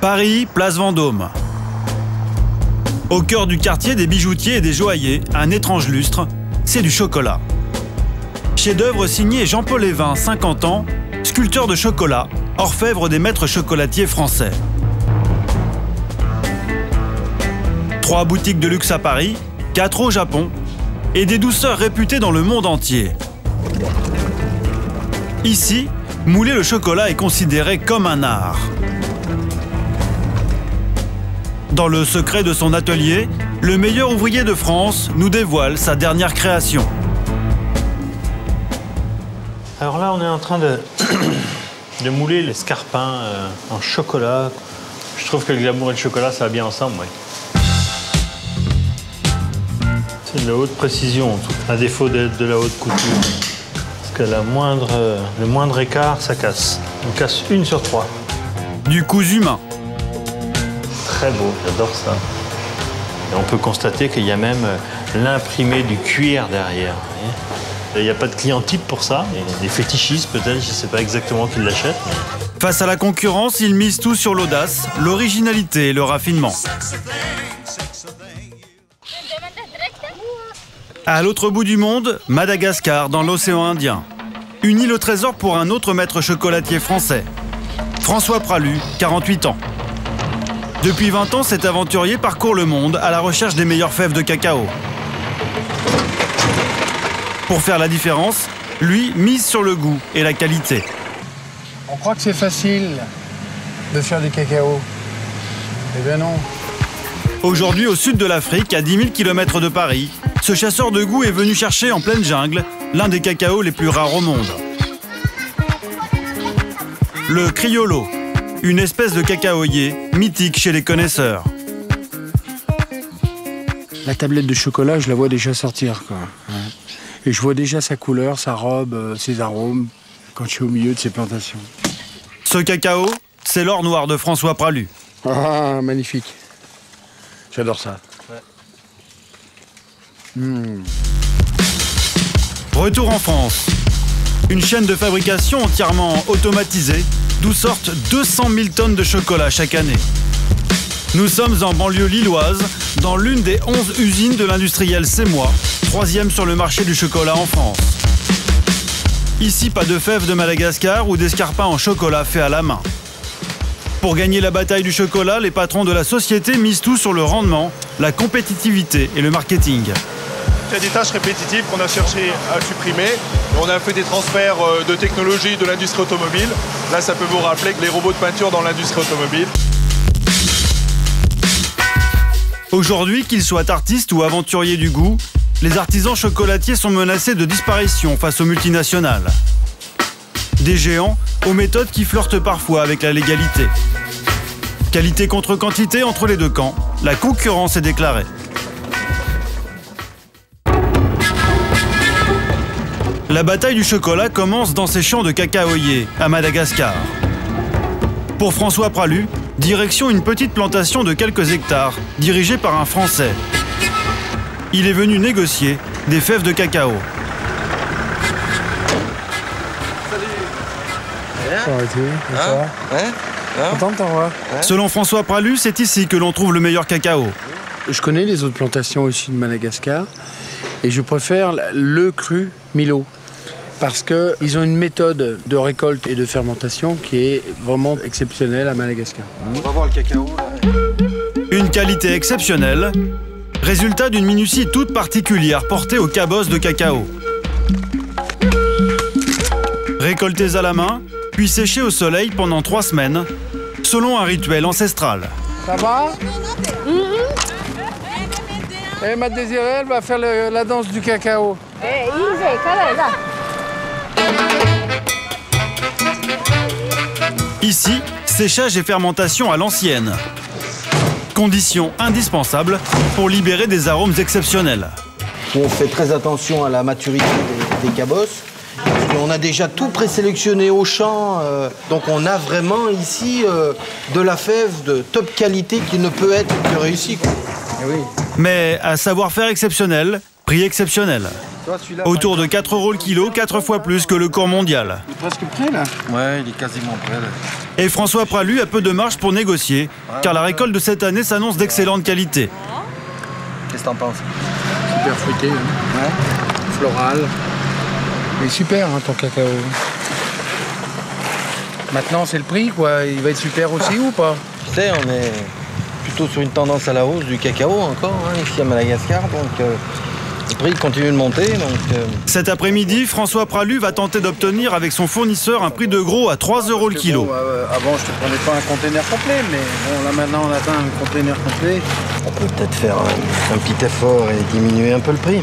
Paris, place Vendôme. Au cœur du quartier des bijoutiers et des joailliers, un étrange lustre, c'est du chocolat. Chef-d'œuvre signé Jean-Paul Lévin, 50 ans, sculpteur de chocolat, orfèvre des maîtres chocolatiers français. Trois boutiques de luxe à Paris, quatre au Japon et des douceurs réputées dans le monde entier. Ici, mouler le chocolat est considéré comme un art. Dans le secret de son atelier, le meilleur ouvrier de France nous dévoile sa dernière création. Alors là, on est en train de, de mouler l'escarpin euh, en chocolat. Je trouve que le glamour et le chocolat, ça va bien ensemble, oui. C'est de la haute précision, à défaut d'être de la haute couture. Parce que la moindre, euh, le moindre écart, ça casse. On casse une sur trois. Du cousu humain. Très beau, j'adore ça. Et on peut constater qu'il y a même euh, l'imprimé du cuir derrière. Il n'y a pas de client type pour ça. Des fétichistes peut-être, je ne sais pas exactement qui l'achètent. mais- Face à la concurrence, il mise tout sur l'audace, l'originalité et le raffinement. À l'autre bout du monde, Madagascar, dans l'océan Indien. Une île trésor pour un autre maître chocolatier français. François Pralu, 48 ans. Depuis 20 ans, cet aventurier parcourt le monde à la recherche des meilleures fèves de cacao. Pour faire la différence, lui mise sur le goût et la qualité. On croit que c'est facile de faire du cacao. Eh bien non. Aujourd'hui, au sud de l'Afrique, à 10 000 km de Paris, ce chasseur de goût est venu chercher en pleine jungle l'un des cacaos les plus rares au monde. Le criollo, une espèce de cacaoyer mythique chez les connaisseurs. La tablette de chocolat, je la vois déjà sortir. Quoi. Et je vois déjà sa couleur, sa robe, euh, ses arômes, quand je suis au milieu de ces plantations. Ce cacao, c'est l'or noir de François Pralu. Ah, magnifique. J'adore ça. Retour en France. Une chaîne de fabrication entièrement automatisée, d'où sortent 200 000 tonnes de chocolat chaque année. Nous sommes en banlieue lilloise, dans l'une des 11 usines de l'industriel Sémois, troisième sur le marché du chocolat en France. Ici, pas de fèves de Madagascar ou d'escarpins en chocolat fait à la main. Pour gagner la bataille du chocolat, les patrons de la société misent tout sur le rendement, la compétitivité et le marketing. Il y a des tâches répétitives qu'on a cherché à supprimer. On a fait des transferts euh, de technologie de l'industrie automobile. Là, ça peut vous rappeler que les robots de peinture dans l'industrie automobile. Aujourd'hui, qu'ils soient artistes ou aventuriers du goût, les artisans chocolatiers sont menacés de disparition face aux multinationales. Des géants aux méthodes qui flirtent parfois avec la légalité. Qualité contre quantité entre les deux camps, la concurrence est déclarée. La bataille du chocolat commence dans ces champs de cacaoyers à Madagascar. Pour François Pralu, direction une petite plantation de quelques hectares, dirigée par un Français. Il est venu négocier des fèves de cacao. De t'en voir. Selon François Pralu, c'est ici que l'on trouve le meilleur cacao. Je connais les autres plantations aussi de Madagascar et je préfère le cru Milo parce qu'ils ont une méthode de récolte et de fermentation qui est vraiment exceptionnelle à Madagascar. On va voir le cacao. Une qualité exceptionnelle, résultat d'une minutie toute particulière portée au cabosse de cacao. Récoltés à la main, puis séchés au soleil pendant trois semaines, selon un rituel ancestral. Ça va? Et ma désirée, elle va faire le- la danse du cacao. Ici, séchage et fermentation à l'ancienne. Condition indispensable pour libérer des arômes exceptionnels. On fait très attention à la maturité des, des cabosses. Qu'on a déjà tout présélectionné au champ. euh, donc on a vraiment ici euh, de la fève de top qualité qui ne peut être que réussie. quoi. Eh oui. Mais à savoir-faire exceptionnel, prix exceptionnel. Autour de 4 euros le kilo, 4 fois plus que le cours mondial. Il est presque prêt là. Ouais, il est quasiment prêt. Là. Et François Pralu a peu de marge pour négocier, car la récolte de cette année s'annonce d'excellente qualité. Qu'est-ce que t'en penses? Super fruité. Hein. Floral. Mais super hein, ton cacao. Maintenant c'est le prix quoi. Il va être super aussi ou pas? Tu sais, on est plutôt sur une tendance à la hausse du cacao encore, hein, ici à Madagascar. Donc euh, le prix continue de monter. Donc, euh, Cet après-midi, François Pralu va tenter d'obtenir avec son fournisseur un prix de gros à 3 euros le kilo. Bon, euh, avant je te prenais pas un container complet, mais bon là maintenant on atteint un container complet. on peut peut-être faire un, un petit effort et diminuer un peu le prix.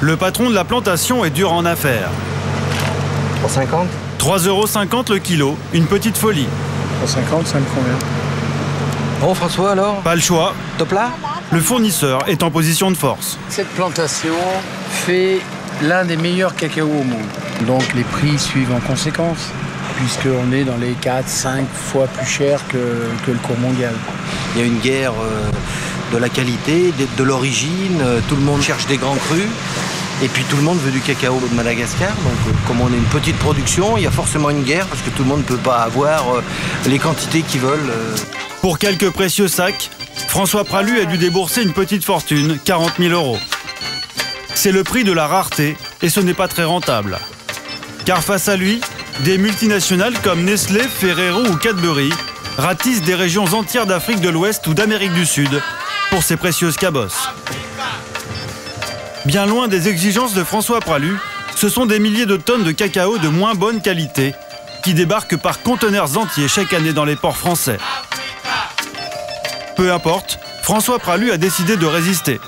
Le patron de la plantation est dur en affaires. 3,50 3,50 euros le kilo, une petite folie. 150 ça me convient. Bon François alors? Pas le choix, Top là? Le fournisseur est en position de force. Cette plantation fait l'un des meilleurs cacao au monde. Donc les prix suivent en conséquence, puisqu'on est dans les 4-5 fois plus cher que, que le cours mondial. Il y a une guerre euh, de la qualité, de, de l'origine. euh, Tout le monde cherche des grands crus. Et puis tout le monde veut du cacao de Madagascar. Donc euh, comme on est une petite production, il y a forcément une guerre parce que tout le monde ne peut pas avoir les quantités qu'ils veulent. Pour quelques précieux sacs, François Pralu a dû débourser une petite fortune, 40 000 euros. C'est le prix de la rareté et ce n'est pas très rentable. Car face à lui, des multinationales comme Nestlé, Ferrero ou Cadbury ratissent des régions entières d'Afrique de l'Ouest ou d'Amérique du Sud pour ces précieuses cabosses. Bien loin des exigences de François Pralu, ce sont des milliers de tonnes de cacao de moins bonne qualité qui débarquent par conteneurs entiers chaque année dans les ports français. Peu importe, François Pralu a décidé de résister.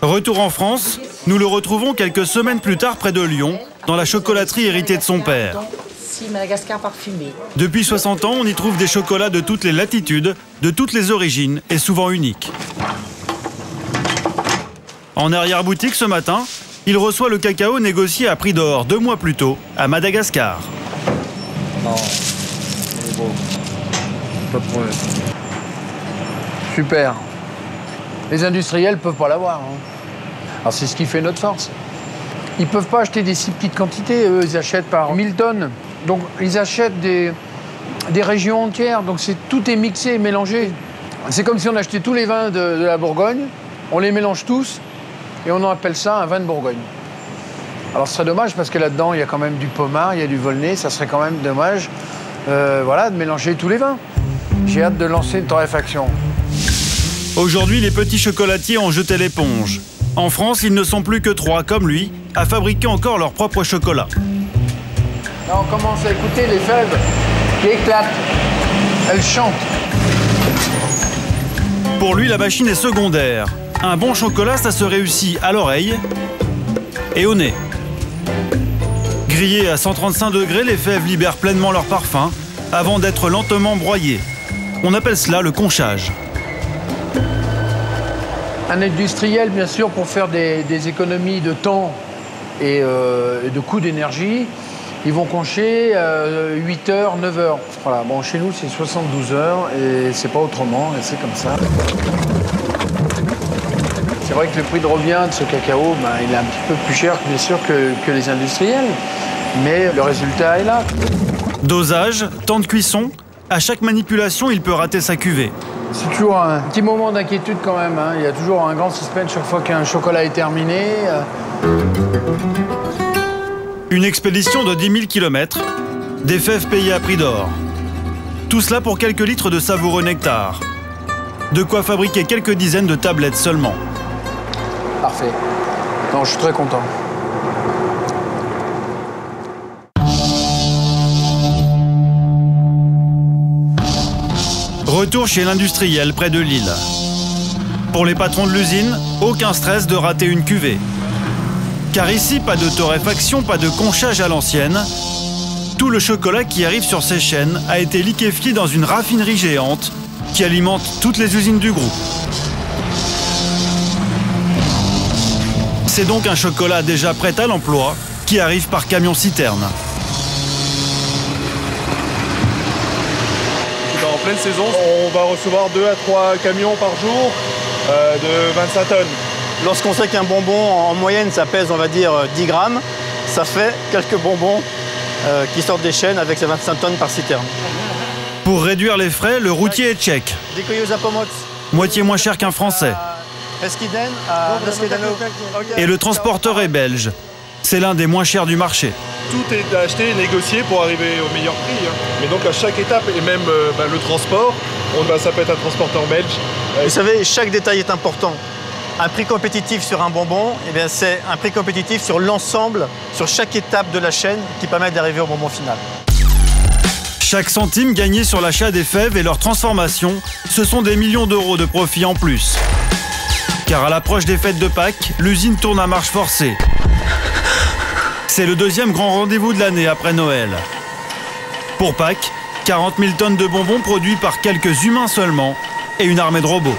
Retour en France, nous le retrouvons quelques semaines plus tard près de Lyon, dans la chocolaterie héritée de son père. Si Madagascar parfumé. Depuis 60 ans, on y trouve des chocolats de toutes les latitudes, de toutes les origines et souvent uniques. En arrière-boutique ce matin, il reçoit le cacao négocié à prix d'or deux mois plus tôt à Madagascar. Pas de problème. Super. Les industriels peuvent pas l'avoir. hein. Alors c'est ce qui fait notre force. Ils peuvent pas acheter des si petites quantités, eux, ils achètent par 1000 tonnes. Donc ils achètent des, régions entières, donc tout est mixé mélangé. C'est comme si on achetait tous les vins de, de la Bourgogne, on les mélange tous et on en appelle ça un vin de Bourgogne. Alors ce serait dommage parce que là-dedans il y a quand même du pommard, il y a du volnay, ça serait quand même dommage euh, voilà, de mélanger tous les vins. J'ai hâte de lancer une torréfaction. Aujourd'hui, les petits chocolatiers ont jeté l'éponge. En France, ils ne sont plus que trois, comme lui, à fabriquer encore leur propre chocolat. Là, on commence à écouter les fèves qui éclatent. Elles chantent. Pour lui, la machine est secondaire. Un bon chocolat, ça se réussit à l'oreille et au nez. À 135 degrés, les fèves libèrent pleinement leur parfum avant d'être lentement broyées. On appelle cela le conchage. Un industriel, bien sûr, pour faire des, économies de temps et euh, de coûts d'énergie, ils vont concher 8 heures, 9 heures. Voilà, bon, chez nous, c'est 72 heures et c'est pas autrement, et c'est comme ça. C'est vrai que le prix de revient de ce cacao, ben, il est un petit peu plus cher, bien sûr, que les industriels. Mais le résultat est là. Dosage, temps de cuisson, à chaque manipulation, il peut rater sa cuvée. C'est toujours un petit moment d'inquiétude quand même. hein. Il y a toujours un grand suspense chaque fois qu'un chocolat est terminé. Euh, Une expédition de 10 000 km, des fèves payées à prix d'or. Tout cela pour quelques litres de savoureux nectar. De quoi fabriquer quelques dizaines de tablettes seulement. Parfait. Non, je suis très content. Retour chez l'industriel près de Lille. Pour les patrons de l'usine, aucun stress de rater une cuvée. Car ici, pas de torréfaction, pas de conchage à l'ancienne. Tout le chocolat qui arrive sur ces chaînes a été liquéfié dans une raffinerie géante qui alimente toutes les usines du groupe. C'est donc un chocolat déjà prêt à l'emploi qui arrive par camion-citerne. Pleine saison, on va recevoir 2 à 3 camions par jour euh, de 25 tonnes. Lorsqu'on sait qu'un bonbon, en moyenne, ça pèse, on va dire, 10 grammes, ça fait quelques bonbons euh, qui sortent des chaînes avec ces 25 tonnes par citerne. Pour réduire les frais, le routier est tchèque. Moitié moins cher qu'un français. Et le transporteur est belge. C'est l'un des moins chers du marché. Tout est acheté et négocié pour arriver au meilleur prix. hein. Mais donc à chaque étape, et même euh, bah, le transport, on, bah, ça peut être un transporteur belge. Vous savez, chaque détail est important. Un prix compétitif sur un bonbon, eh bien, c'est un prix compétitif sur l'ensemble, sur chaque étape de la chaîne qui permet d'arriver au bonbon final. Chaque centime gagné sur l'achat des fèves et leur transformation, ce sont des millions d'euros de profit en plus. Car à l'approche des fêtes de Pâques, l'usine tourne à marche forcée. C'est le deuxième grand rendez-vous de l'année après Noël. Pour Pâques, 40 000 tonnes de bonbons produits par quelques humains seulement et une armée de robots.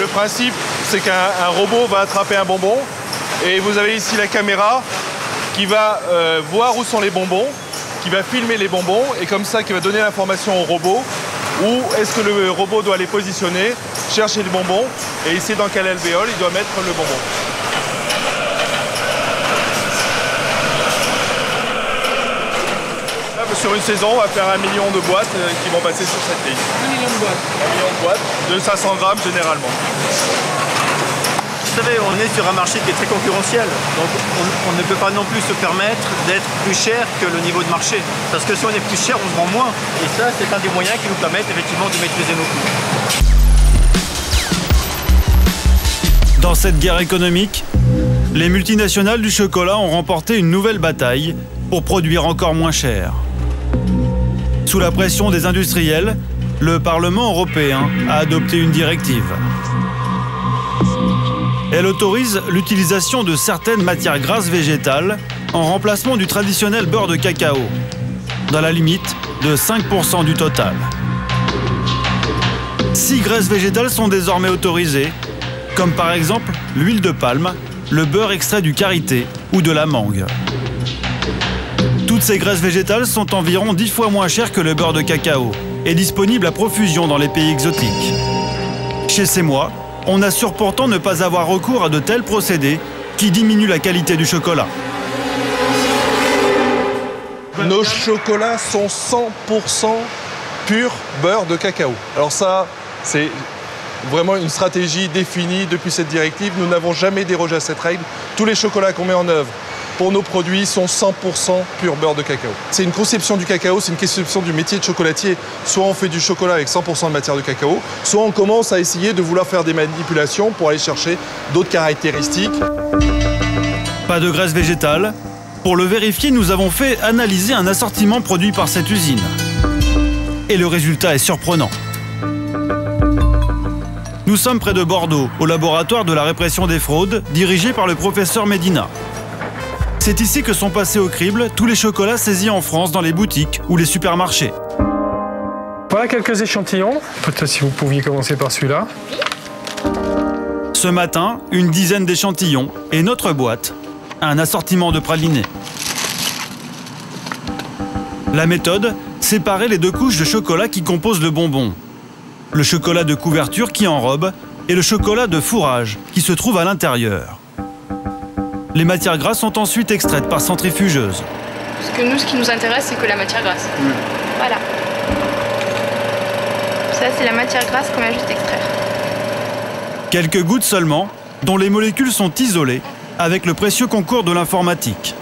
Le principe, c'est qu'un un robot va attraper un bonbon et vous avez ici la caméra qui va euh, voir où sont les bonbons, qui va filmer les bonbons et comme ça qui va donner l'information au robot où est-ce que le robot doit les positionner, chercher les bonbons et ici dans quel alvéole il doit mettre le bonbon. Sur une saison, on va faire un million de boîtes euh, qui vont passer sur cette ligne. Un million de boîtes Un million de boîtes, de 500 grammes généralement. Vous savez, on est sur un marché qui est très concurrentiel. Donc on, on ne peut pas non plus se permettre d'être plus cher que le niveau de marché. Parce que si on est plus cher, on se vend moins. Et ça, c'est un des moyens qui nous permettent effectivement de maîtriser nos coûts. Dans cette guerre économique, les multinationales du chocolat ont remporté une nouvelle bataille pour produire encore moins cher. Sous la pression des industriels, le Parlement européen a adopté une directive. Elle autorise l'utilisation de certaines matières grasses végétales en remplacement du traditionnel beurre de cacao, dans la limite de 5% du total. Six graisses végétales sont désormais autorisées, comme par exemple l'huile de palme, le beurre extrait du karité ou de la mangue. Toutes ces graisses végétales sont environ 10 fois moins chères que le beurre de cacao et disponibles à profusion dans les pays exotiques. Chez Semois, on assure pourtant ne pas avoir recours à de tels procédés qui diminuent la qualité du chocolat. Nos chocolats sont 100% pur beurre de cacao. Alors ça, c'est vraiment une stratégie définie depuis cette directive. Nous n'avons jamais dérogé à cette règle. Tous les chocolats qu'on met en œuvre pour nos produits sont 100% pur beurre de cacao. C'est une conception du cacao, c'est une conception du métier de chocolatier. Soit on fait du chocolat avec 100% de matière de cacao, soit on commence à essayer de vouloir faire des manipulations pour aller chercher d'autres caractéristiques. Pas de graisse végétale Pour le vérifier, nous avons fait analyser un assortiment produit par cette usine. Et le résultat est surprenant. Nous sommes près de Bordeaux, au laboratoire de la répression des fraudes, dirigé par le professeur Medina. C'est ici que sont passés au crible tous les chocolats saisis en France dans les boutiques ou les supermarchés. Voilà quelques échantillons. Peut-être si vous pouviez commencer par celui-là. Ce matin, une dizaine d'échantillons et notre boîte, un assortiment de pralinés. La méthode, séparer les deux couches de chocolat qui composent le bonbon. Le chocolat de couverture qui enrobe et le chocolat de fourrage qui se trouve à l'intérieur. Les matières grasses sont ensuite extraites par centrifugeuse. Parce que nous, ce qui nous intéresse, c'est que la matière grasse. Voilà. Ça, c'est la matière grasse qu'on va juste extraire. Quelques gouttes seulement, dont les molécules sont isolées avec le précieux concours de l'informatique.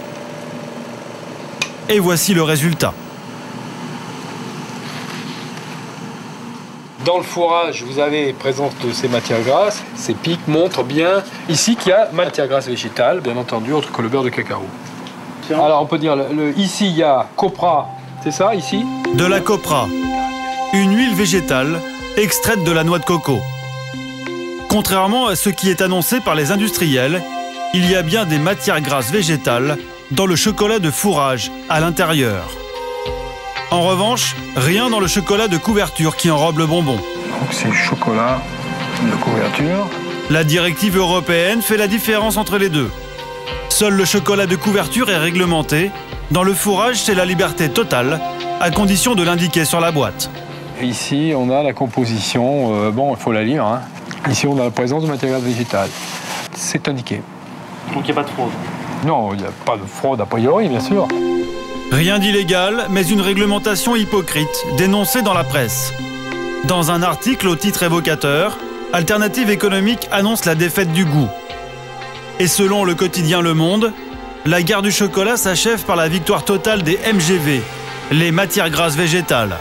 Et voici le résultat. Dans le fourrage, vous avez présence de ces matières grasses. Ces pics montrent bien ici qu'il y a matière grasse végétale, bien entendu, autre que le beurre de cacao. Alors on peut dire, le- le- ici il y a copra, c'est ça, ici? De la copra, une huile végétale extraite de la noix de coco. Contrairement à ce qui est annoncé par les industriels, il y a bien des matières grasses végétales dans le chocolat de fourrage à l'intérieur. En revanche, rien dans le chocolat de couverture qui enrobe le bonbon. Donc c'est chocolat de couverture. La directive européenne fait la différence entre les deux. Seul le chocolat de couverture est réglementé. Dans le fourrage, c'est la liberté totale, à condition de l'indiquer sur la boîte. Ici, on a la composition, euh, bon, il faut la lire. hein. Ici, on a la présence de matière grasse végétale. C'est indiqué. Donc il n'y a pas de fraude. Non, il n'y a pas de fraude a priori, bien sûr. Rien d'illégal, mais une réglementation hypocrite, dénoncée dans la presse. Dans un article au titre évocateur, Alternative économique annonce la défaite du goût. Et selon le quotidien Le Monde, la guerre du chocolat s'achève par la victoire totale des MGV, les matières grasses végétales.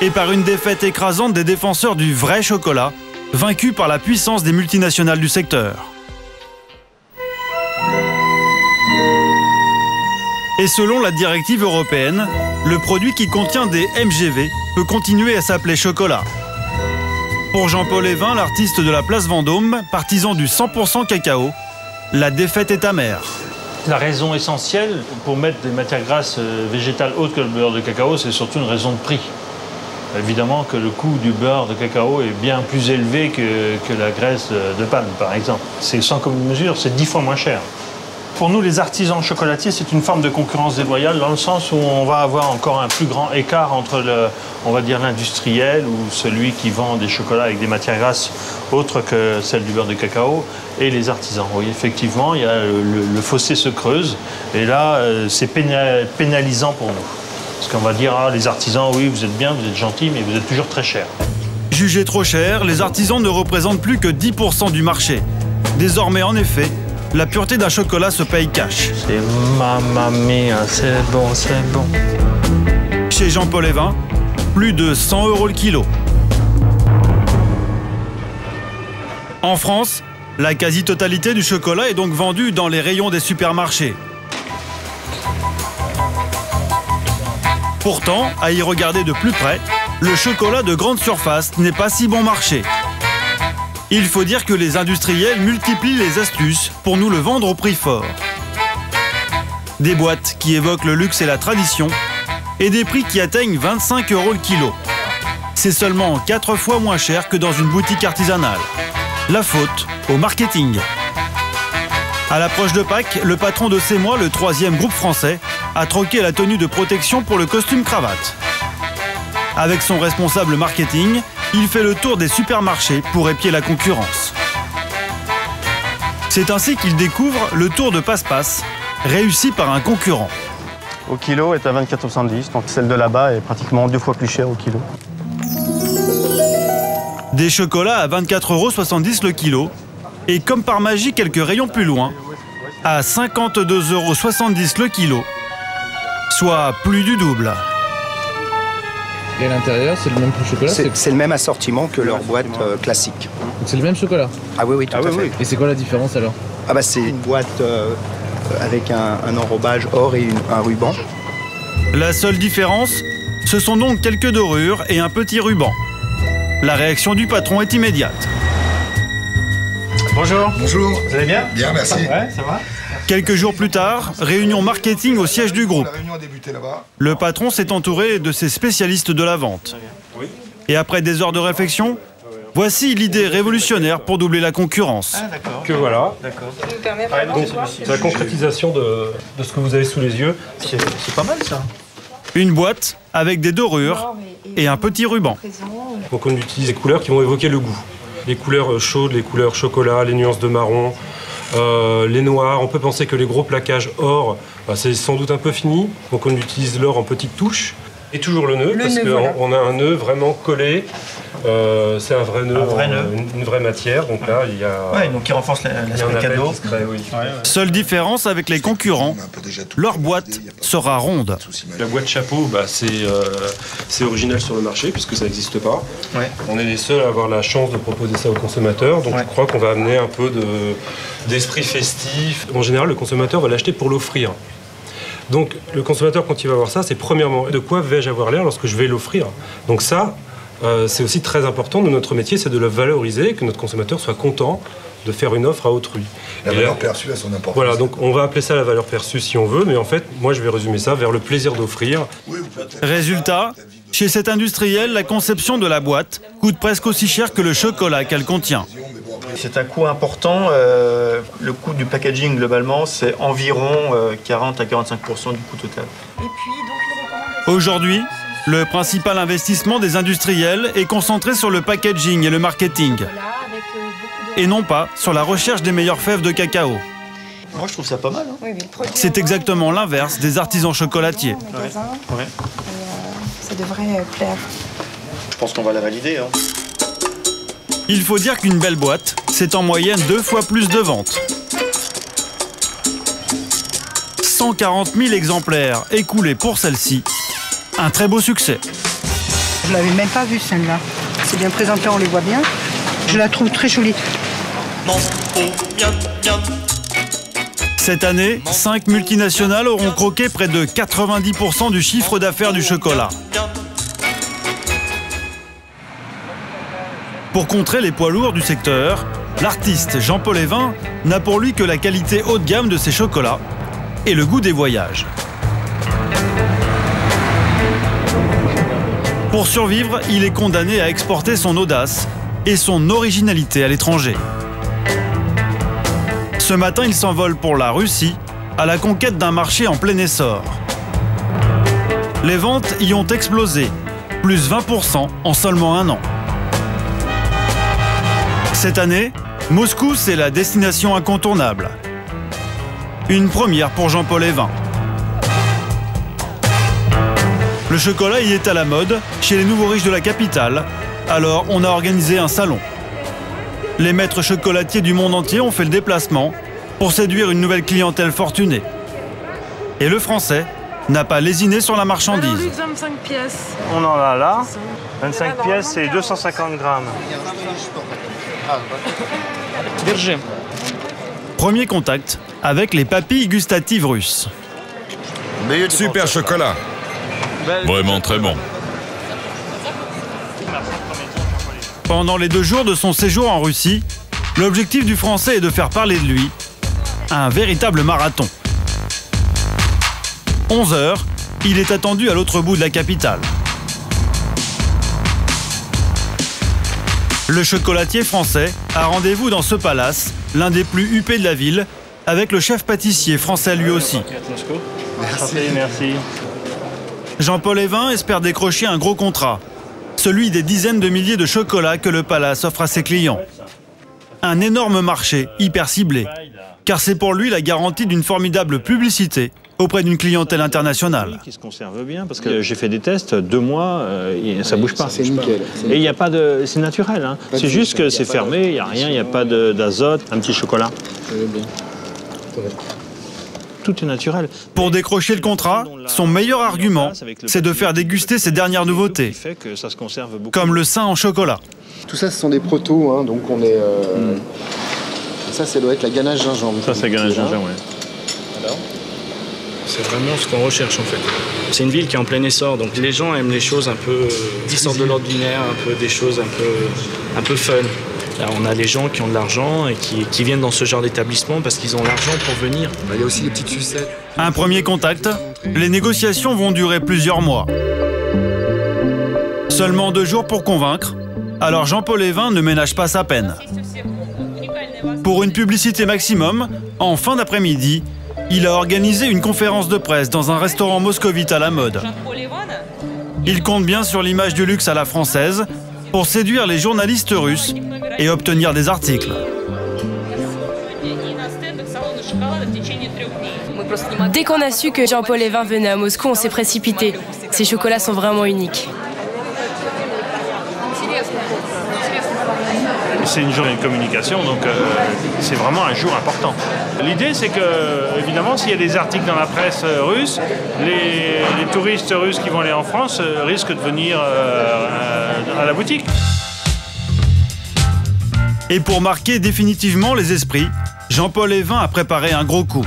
Et par une défaite écrasante des défenseurs du vrai chocolat, vaincus par la puissance des multinationales du secteur. Et selon la directive européenne, le produit qui contient des MGV peut continuer à s'appeler chocolat. Pour Jean-Paul Evin, l'artiste de la place Vendôme, partisan du 100% cacao, la défaite est amère. La raison essentielle pour mettre des matières grasses euh, végétales autres que le beurre de cacao, c'est surtout une raison de prix. Évidemment que le coût du beurre de cacao est bien plus élevé que, que la graisse de, palme, par exemple. C'est sans commune mesure, c'est dix fois moins cher. Pour nous, les artisans chocolatiers, c'est une forme de concurrence déloyale dans le sens où on va avoir encore un plus grand écart entre, le, on va dire, l'industriel ou celui qui vend des chocolats avec des matières grasses autres que celles du beurre de cacao et les artisans. Oui, effectivement, il y a le, fossé se creuse et là, euh, c'est péna- pénalisant pour nous. Parce qu'on va dire, ah, les artisans, oui, vous êtes bien, vous êtes gentils, mais vous êtes toujours très chers. Jugés trop chers, les artisans ne représentent plus que 10% du marché. Désormais, en effet, la pureté d'un chocolat se paye cash. C'est mamma mia, c'est bon, c'est bon. Chez Jean-Paul Evin, plus de 100 euros le kilo. En France, la quasi-totalité du chocolat est donc vendue dans les rayons des supermarchés. Pourtant, à y regarder de plus près, le chocolat de grande surface n'est pas si bon marché. Il faut dire que les industriels multiplient les astuces pour nous le vendre au prix fort. Des boîtes qui évoquent le luxe et la tradition, et des prix qui atteignent 25 euros le kilo. C'est seulement 4 fois moins cher que dans une boutique artisanale. La faute au marketing. À l'approche de Pâques, le patron de moi, le troisième groupe français, a troqué la tenue de protection pour le costume cravate. Avec son responsable marketing, il fait le tour des supermarchés pour épier la concurrence. C'est ainsi qu'il découvre le tour de passe-passe, réussi par un concurrent. Au kilo est à 24,70, donc celle de là-bas est pratiquement deux fois plus chère au kilo. Des chocolats à 24,70 euros le kilo. Et comme par magie, quelques rayons plus loin, à 52,70 euros le kilo. Soit plus du double. Et à l'intérieur, c'est le même chocolat C'est c'est le même assortiment que leur boîte euh, classique. Donc c'est le même chocolat Ah oui, oui, tout à fait. Et c'est quoi la différence alors Ah bah c'est une boîte euh, avec un, un enrobage or et une- un ruban. La seule différence, ce sont donc quelques dorures et un petit ruban. La réaction du patron est immédiate. Bonjour. Bonjour. Vous allez bien Bien, merci. Ouais, ça va Quelques jours plus tard, réunion marketing au siège du groupe. La réunion a débuté là-bas. Le patron s'est entouré de ses spécialistes de la vente. Et après des heures de réflexion, voici l'idée révolutionnaire pour doubler la concurrence. Que voilà. D'accord. Donc, c'est la concrétisation de, de ce que vous avez sous les yeux. C'est pas mal ça. Une boîte avec des dorures et un petit ruban. Donc on utilise des couleurs qui vont évoquer le goût. Les couleurs chaudes, les couleurs chocolat, les nuances de marron, euh, les noirs. On peut penser que les gros plaquages or, bah, c'est sans doute un peu fini. Donc on utilise l'or en petites touches. Et toujours le nœud, Le parce qu'on voilà. on a un nœud vraiment collé. Euh, c'est un vrai nœud, Un vrai en- nœud. Une, une vraie matière. Donc là, il y a, Ouais, donc qui renforce l'aspect cadeau. Seule différence avec les concurrents, leur boîte sera ronde. La boîte chapeau, bah, c'est euh, c'est original sur le marché puisque ça n'existe pas. Ouais. On est les seuls à avoir la chance de proposer ça aux consommateurs, donc je crois qu'on va amener un peu de- d'esprit festif. En général, le consommateur va l'acheter pour l'offrir. Donc le consommateur, quand il va voir ça, c'est premièrement de quoi vais-je avoir l'air lorsque je vais l'offrir? Donc ça, euh, c'est aussi très important de notre métier, c'est de le valoriser, que notre consommateur soit content de faire une offre à autrui. La Et valeur là- perçue a son importance. voilà, donc on va appeler ça la valeur perçue si on veut, mais en fait, moi je vais résumer ça vers le plaisir d'offrir. Résultat, chez cet industriel, la conception de la boîte coûte presque aussi cher que le chocolat qu'elle contient. C'est un coût important. euh, le coût du packaging globalement, c'est environ euh, 40 à 45% du coût total. Aujourd'hui, Le principal investissement des industriels est concentré sur le packaging et le marketing, et non pas sur la recherche des meilleures fèves de cacao. Moi, je trouve ça pas mal. hein. C'est exactement l'inverse des artisans chocolatiers. Ouais. Ça devrait euh, plaire. Je pense qu'on va la valider. hein. Il faut dire qu'une belle boîte, c'est en moyenne deux fois plus de ventes. 140 000 exemplaires écoulés pour celle-ci. Un très beau succès. Je l'avais même pas vue celle-là. C'est bien présenté, on les voit bien. Je la trouve très jolie. Cette année, cinq multinationales auront croqué près de 90% du chiffre d'affaires du chocolat. Pour contrer les poids lourds du secteur, l'artiste Jean-Paul Evin n'a pour lui que la qualité haut de gamme de ses chocolats et le goût des voyages. Pour survivre, il est condamné à exporter son audace et son originalité à l'étranger. Ce matin, il s'envole pour la Russie, à la conquête d'un marché en plein essor. Les ventes y ont explosé, plus 20% en seulement un an. Cette année, Moscou, c'est la destination incontournable. Une première pour Jean-Paul Evin. Le chocolat y est à la mode chez les nouveaux riches de la capitale, alors on a organisé un salon. Les maîtres chocolatiers du monde entier ont fait le déplacement pour séduire une nouvelle clientèle fortunée. Et le français n'a pas lésiné sur la marchandise. On en a là. 25 pièces, c'est 250 grammes. Premier contact avec les papilles gustatives russes. Super chocolat. Vraiment très bon. Pendant les deux jours de son séjour en Russie, l'objectif du Français est de faire parler de lui un véritable marathon. 11 heures, il est attendu à l'autre bout de la capitale. Le chocolatier français a rendez-vous dans ce palace, l'un des plus huppés de la ville, avec le chef pâtissier français lui aussi. Merci, merci. Jean-Paul Evin espère décrocher un gros contrat, celui des dizaines de milliers de chocolats que le palace offre à ses clients. Un énorme marché, hyper ciblé, car c'est pour lui la garantie d'une formidable publicité auprès d'une clientèle internationale. Qui se conserve bien parce que j'ai fait des tests, deux mois, euh, et ça bouge pas. C'est nickel. Et il n'y a pas de, c'est naturel. hein. C'est juste que c'est fermé, il n'y a rien, il n'y a pas de- d'azote, un petit chocolat. Tout est naturel. Pour décrocher le contrat, son meilleur argument, c'est de faire déguster ses dernières nouveautés, comme le sein en chocolat. Tout ça, ce sont des protos, hein, donc on est. euh, Ça, ça doit être la ganache gingembre. Ça, c'est ganache gingembre, ouais. Alors C'est vraiment ce qu'on recherche en fait. C'est une ville qui est en plein essor, donc les gens aiment les choses un peu euh, qui sortent de l'ordinaire, un peu des choses un peu, un peu fun. Là, on a les gens qui ont de l'argent et qui, qui viennent dans ce genre d'établissement parce qu'ils ont l'argent pour venir. Il y a aussi les petites sucettes. Un premier contact, les négociations vont durer plusieurs mois. Seulement deux jours pour convaincre, alors Jean-Paul Evin ne ménage pas sa peine. Pour une publicité maximum, en fin d'après-midi, il a organisé une conférence de presse dans un restaurant moscovite à la mode. Il compte bien sur l'image du luxe à la française pour séduire les journalistes russes et obtenir des articles. Dès qu'on a su que Jean-Paul Evin venait à Moscou, on s'est précipité. Ces chocolats sont vraiment uniques. C'est une journée de communication, donc euh, c'est vraiment un jour important. L'idée, c'est que, évidemment, s'il y a des articles dans la presse euh, russe, les, les touristes russes qui vont aller en France euh, risquent de venir euh, à- à la boutique. Et pour marquer définitivement les esprits, Jean-Paul Evin a préparé un gros coup.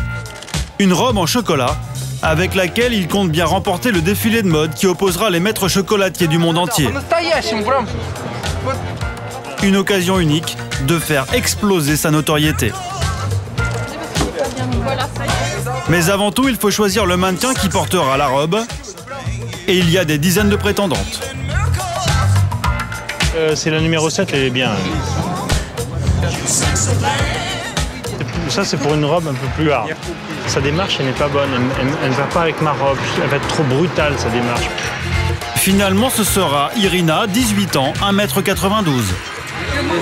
Une robe en chocolat, avec laquelle il compte bien remporter le défilé de mode qui opposera les maîtres chocolatiers du monde entier. Une occasion unique de faire exploser sa notoriété. Mais avant tout, il faut choisir le mannequin qui portera la robe. Et il y a des dizaines de prétendantes. Euh, c'est la numéro 7, elle est bien. Ça, c'est pour une robe un peu plus hard. Sa démarche, elle n'est pas bonne. Elle, ne va pas avec ma robe. Elle va être trop brutale, sa démarche. Finalement, ce sera Irina, 18 ans, 1m92.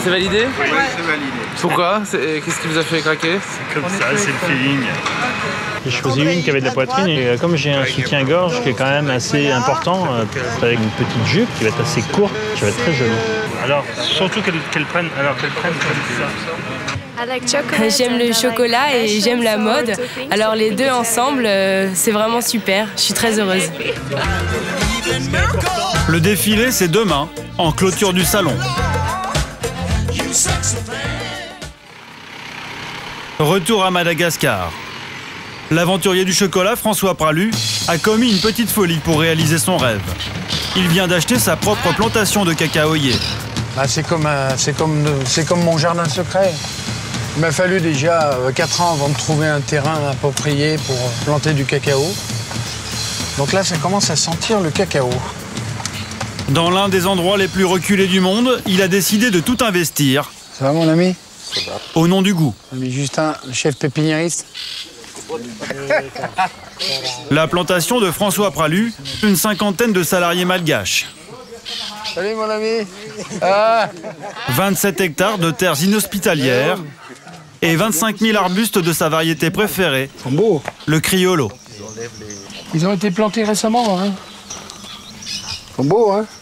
C'est validé Oui, c'est validé. Pourquoi Qu'est-ce qui vous a fait craquer C'est comme ça, c'est le feeling. J'ai choisi une qui avait de la poitrine et euh, comme j'ai un soutien-gorge qui est quand même assez important, euh, avec une petite jupe qui va être assez courte, qui va être très jolie. Alors, surtout qu'elle prenne, alors qu'elle prenne comme ça. J'aime le chocolat et j'aime la mode. Alors les deux ensemble, euh, c'est vraiment super. Je suis très heureuse. Le défilé, c'est demain, en clôture du salon. Retour à Madagascar. L'aventurier du chocolat, François Pralu, a commis une petite folie pour réaliser son rêve. Il vient d'acheter sa propre plantation de cacaoyers. Bah, c'est comme, comme, c'est comme mon jardin secret. Il m'a fallu déjà 4 ans avant de trouver un terrain approprié pour planter du cacao. Donc là, ça commence à sentir le cacao. Dans l'un des endroits les plus reculés du monde, il a décidé de tout investir. Ça va, mon ami Au nom du goût. Ami Justin, le chef pépiniériste. La plantation de François Pralu, une cinquantaine de salariés malgaches. Salut, mon ami. Ah 27 hectares de terres inhospitalières et 25 000 arbustes de sa variété préférée, le criollo. Ils ont été plantés récemment, hein Ils sont beaux, hein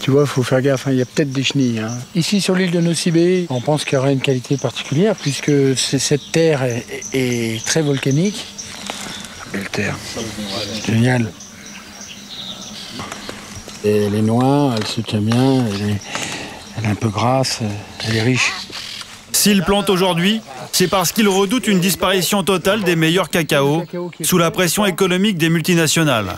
Tu vois, il faut faire gaffe, hein, il y a peut-être des chenilles. hein. Ici, sur l'île de Nocibé, on pense qu'il y aura une qualité particulière, puisque cette terre est, est très volcanique. Belle terre. Génial. Et elle est noire, elle se tient bien, elle est, elle est un peu grasse, elle est riche. S'il plante aujourd'hui, c'est parce qu'il redoute une disparition totale des meilleurs cacaos sous la pression économique des multinationales.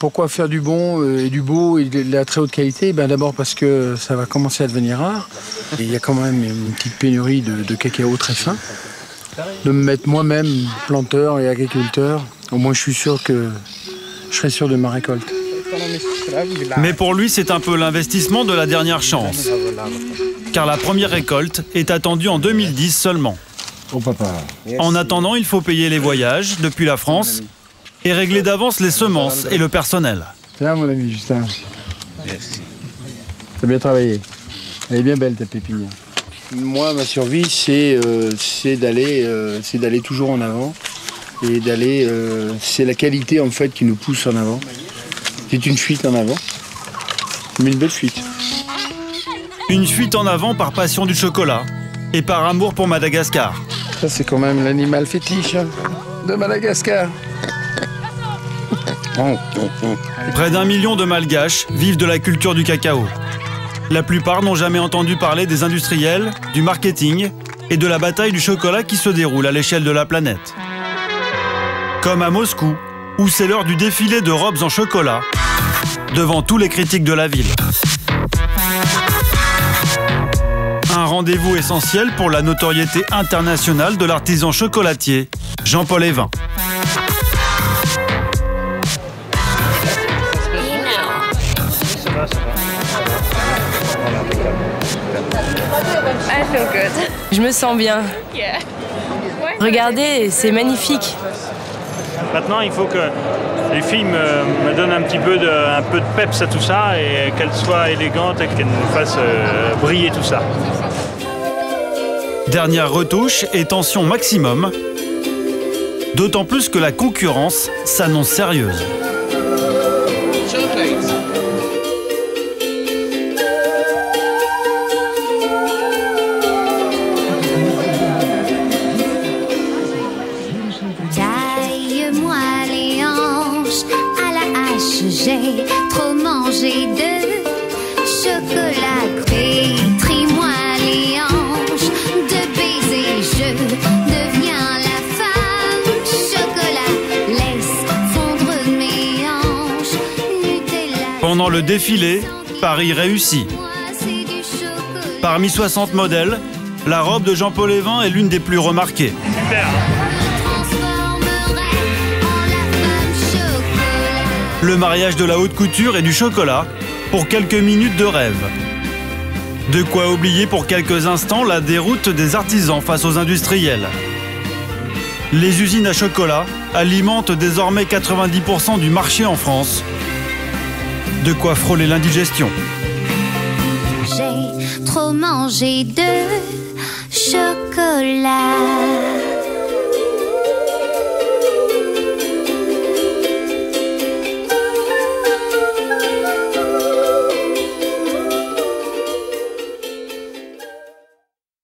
Pourquoi faire du bon euh, et du beau et de la très haute qualité? Ben D'abord parce que ça va commencer à devenir rare. Et il y a quand même une petite pénurie de, de cacao très fin. De me mettre moi-même planteur et agriculteur, au moins je suis sûr que je serai sûr de ma récolte. Mais pour lui, c'est un peu l'investissement de la dernière chance. Car la première récolte est attendue en 2010 seulement. Oh papa. En attendant, il faut payer les voyages depuis la France et régler d'avance les semences et le personnel. Tiens mon ami Justin. T'as bien travaillé. Elle est bien belle ta pépinière. Moi, ma survie, c'est euh, c'est d'aller euh, c'est d'aller toujours en avant. Et d'aller. euh, c'est la qualité en fait qui nous pousse en avant. C'est une fuite en avant. Mais une belle fuite. Une fuite en avant par passion du chocolat et par amour pour Madagascar. Ça, c'est quand même l'animal fétiche hein, de Madagascar. Près d'un million de Malgaches vivent de la culture du cacao. La plupart n'ont jamais entendu parler des industriels, du marketing et de la bataille du chocolat qui se déroule à l'échelle de la planète. Comme à Moscou, où c'est l'heure du défilé de robes en chocolat, devant tous les critiques de la ville. Rendez-vous essentiel pour la notoriété internationale de l'artisan chocolatier, Jean-Paul Evin. Je me sens bien. Regardez, c'est magnifique. Maintenant, il faut que les filles me, me donnent un petit peu de, un peu de peps à tout ça et qu'elles soient élégantes et qu'elles nous fassent euh, briller tout ça. Dernière retouche et tension maximum. D'autant plus que la concurrence s'annonce sérieuse. Le défilé, Paris réussit. Parmi 60 modèles, la robe de Jean-Paul Evin est l'une des plus remarquées. Le mariage de la haute couture et du chocolat pour quelques minutes de rêve. De quoi oublier pour quelques instants la déroute des artisans face aux industriels. Les usines à chocolat alimente désormais 90% du marché en France. De quoi frôler l'indigestion. J'ai trop mangé de chocolat.